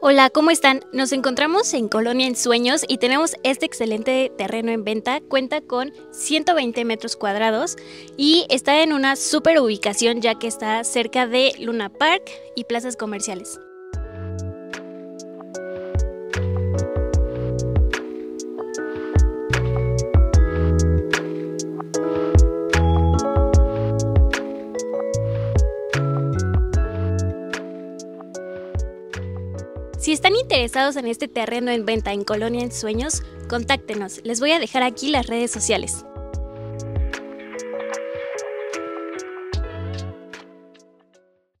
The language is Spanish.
Hola, ¿cómo están? Nos encontramos en Colonia en Sueños y tenemos este excelente terreno en venta. Cuenta con 120 metros cuadrados y está en una super ubicación ya que está cerca de Luna Park y plazas comerciales. Si están interesados en este terreno en venta en Colonia en Sueños, contáctenos. Les voy a dejar aquí las redes sociales.